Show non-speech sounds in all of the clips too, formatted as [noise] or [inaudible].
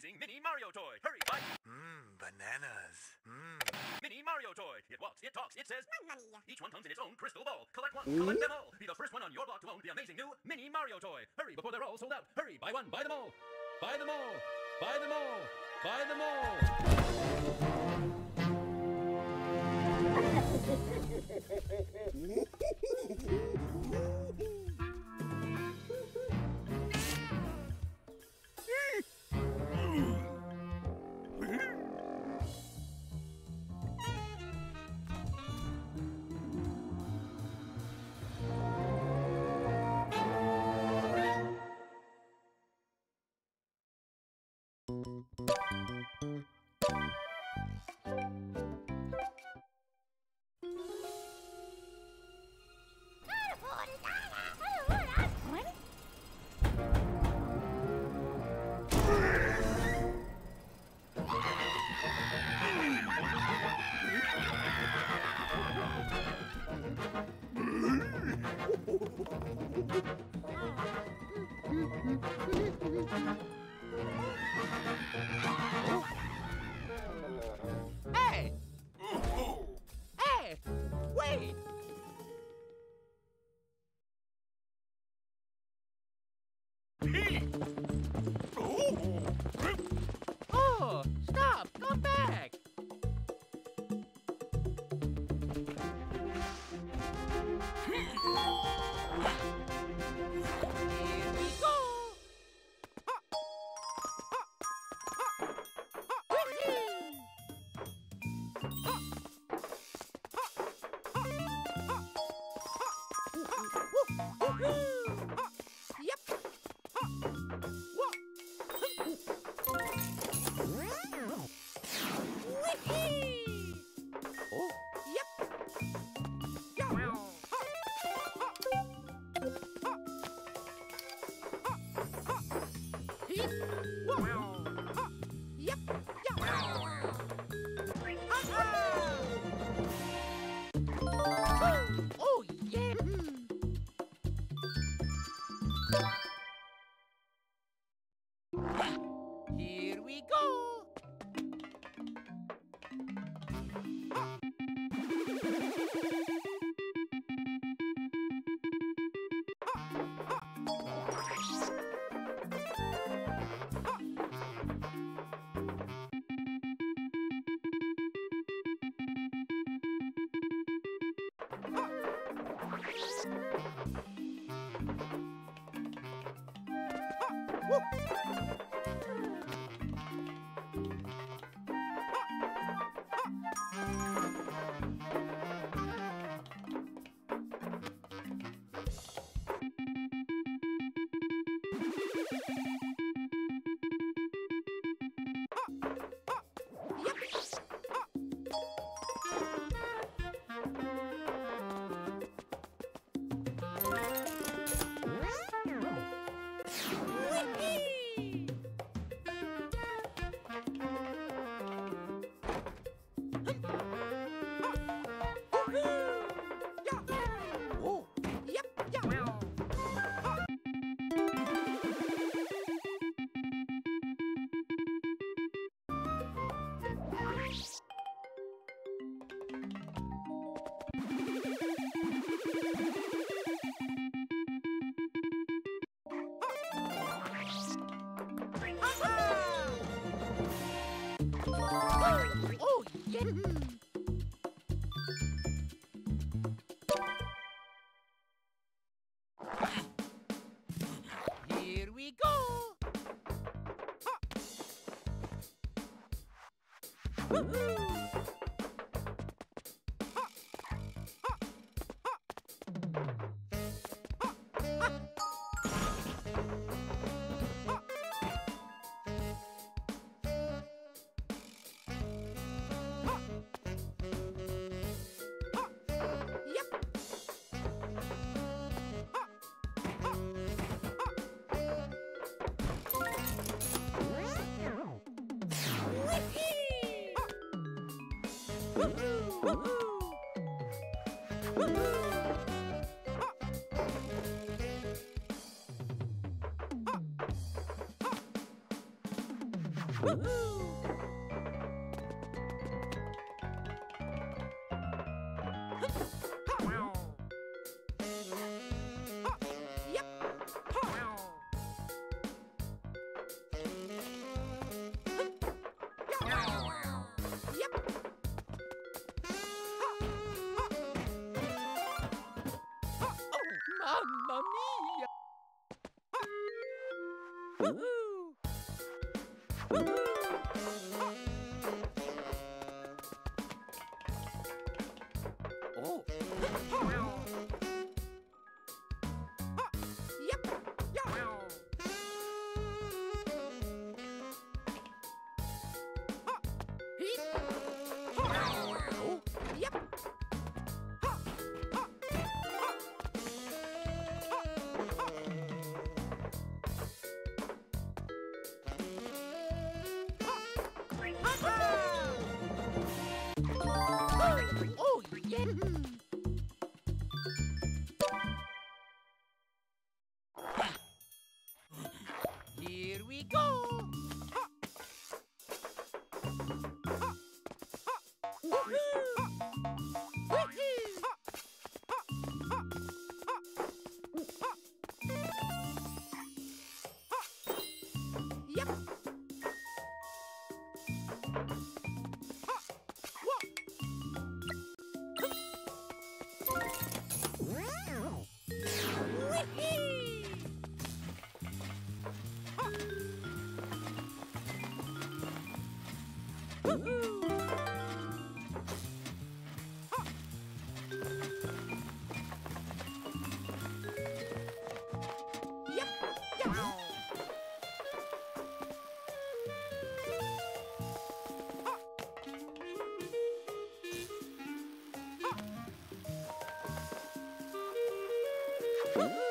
amazing Mini Mario toy. Hurry, buy. Mmm, bananas. Mmm. Mini Mario toy. It walks, it talks, it says. Money. Each one comes in its own crystal ball. Collect one, collect them all. Be the first one on your block to own the amazing new Mini Mario toy. Hurry before they're all sold out. Hurry, buy one, buy them all. Buy them all. Buy them all. Buy them all. [laughs] Oh! Oh, Here we go. Woohoo! Woo! Mamma mia! Woohoo! Woohoo! Oh,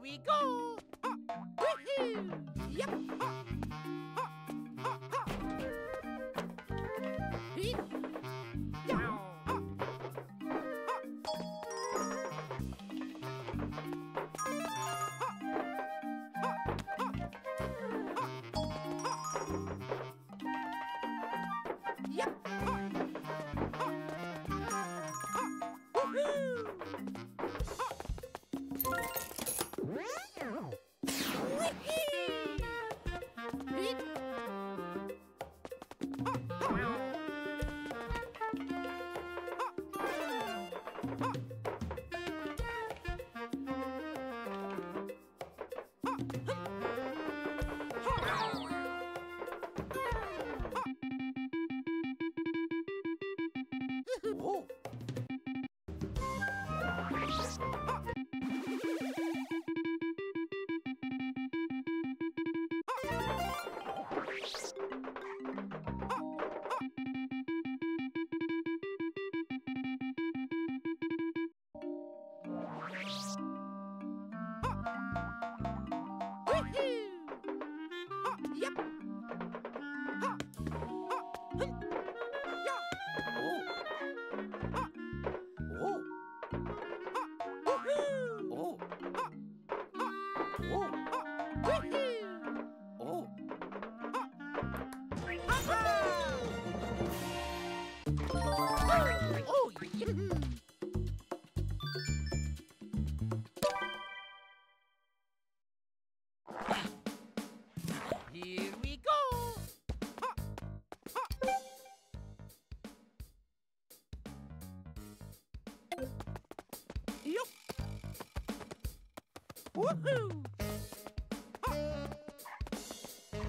we go. Uh, Woohoo! Yep. Hee. Here. Woohoo!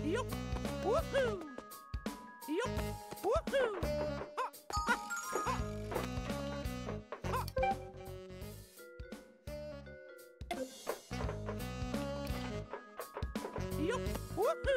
Yup. Woohoo! Yup. Woohoo! filho.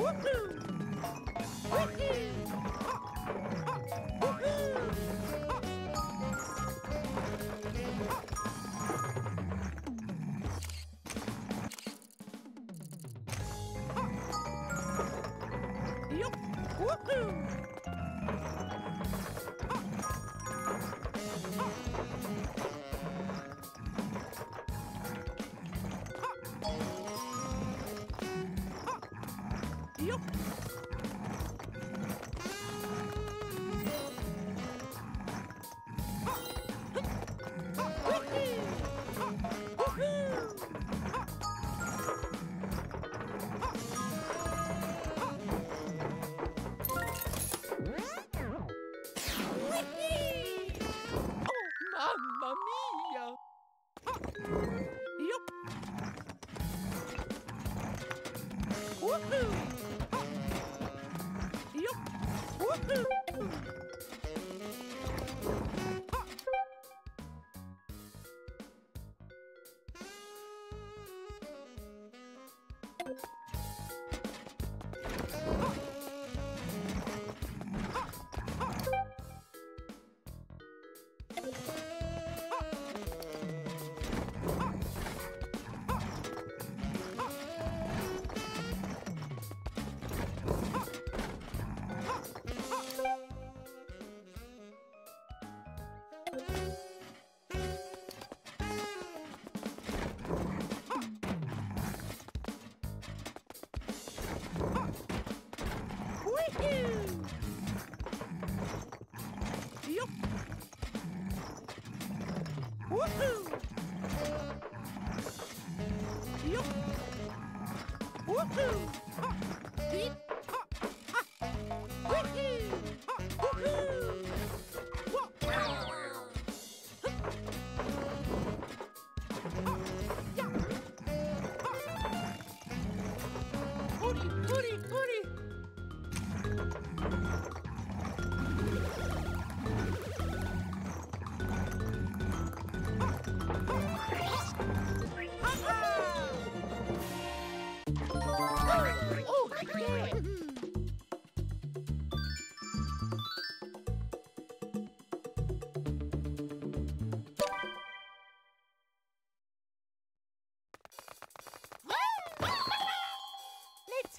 Woohoo!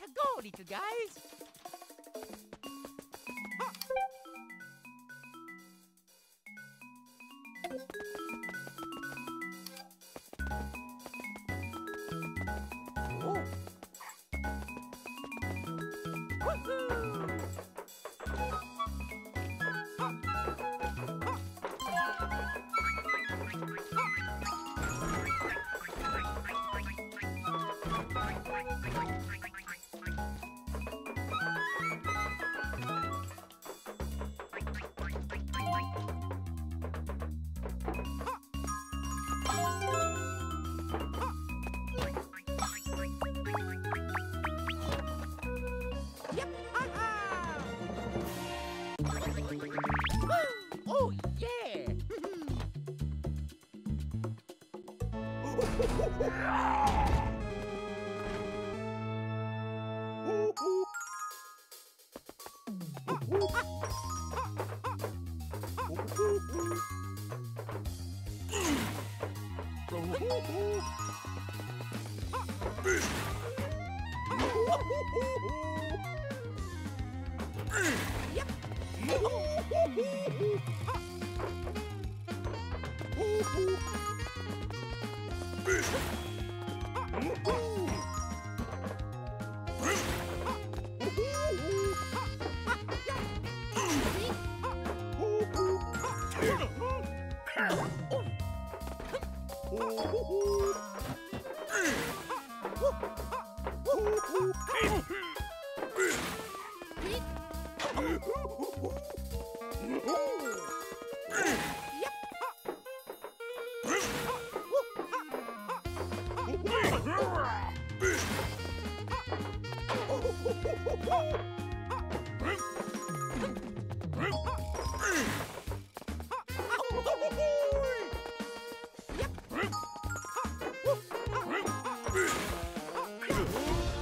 Go, little guys. Oh. Woohoo! Yep. Good.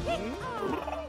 Mm-hmm.